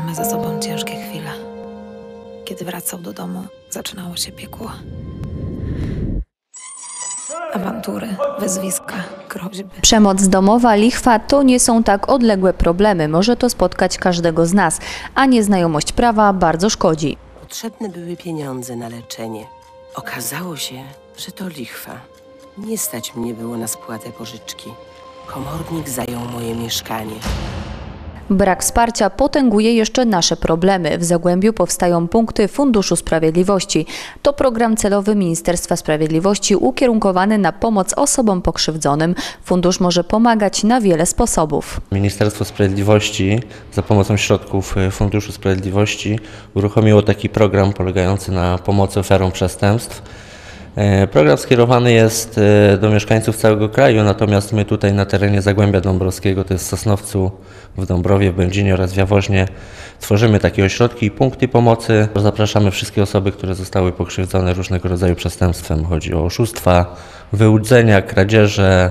Mamy za sobą ciężkie chwile. Kiedy wracał do domu, zaczynało się piekło. Awantury, wyzwiska, groźby. Przemoc domowa, lichwa to nie są tak odległe problemy. Może to spotkać każdego z nas, a nieznajomość prawa bardzo szkodzi. Potrzebne były pieniądze na leczenie. Okazało się, że to lichwa. Nie stać mnie było na spłatę pożyczki. Komornik zajął moje mieszkanie. Brak wsparcia potęguje jeszcze nasze problemy. W Zagłębiu powstają punkty Funduszu Sprawiedliwości. To program celowy Ministerstwa Sprawiedliwości ukierunkowany na pomoc osobom pokrzywdzonym. Fundusz może pomagać na wiele sposobów. Ministerstwo Sprawiedliwości za pomocą środków y, Funduszu Sprawiedliwości uruchomiło taki program polegający na pomocy ofiarom przestępstw. E, Program skierowany jest e, do mieszkańców całego kraju, natomiast my tutaj na terenie Zagłębia Dąbrowskiego, to jest w Sosnowcu, w Dąbrowie, w Będzinie oraz w Jaworznie, tworzymy takie ośrodki i punkty pomocy. Zapraszamy wszystkie osoby, które zostały pokrzywdzone różnego rodzaju przestępstwem. Chodzi o oszustwa, wyłudzenia, kradzieże,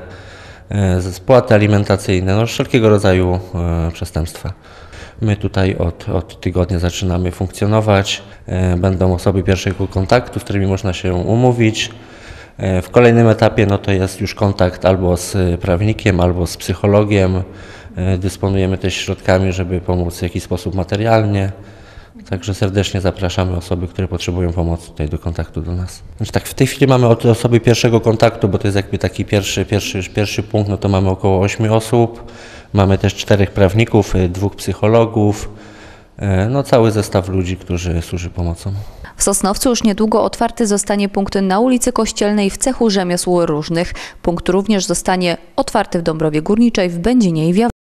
e, spłaty alimentacyjne, no wszelkiego rodzaju przestępstwa. My tutaj od, od tygodnia zaczynamy funkcjonować. E, Będą osoby pierwszego kontaktu, z którymi można się umówić. E, W kolejnym etapie no to jest już kontakt albo z prawnikiem, albo z psychologiem. E, Dysponujemy też środkami, żeby pomóc w jakiś sposób materialnie. Także serdecznie zapraszamy osoby, które potrzebują pomocy tutaj do kontaktu do nas. Znaczy tak, w tej chwili mamy od osoby pierwszego kontaktu, bo to jest jakby taki pierwszy, pierwszy, pierwszy punkt, no to mamy około 8 osób. Mamy też czterech prawników, y, dwóch psychologów, y, no cały zestaw ludzi, którzy służy pomocą. W Sosnowcu już niedługo otwarty zostanie punkt na ulicy Kościelnej w cechu rzemiosł różnych. Punkt również zostanie otwarty w Dąbrowie Górniczej, w Będzinie i w.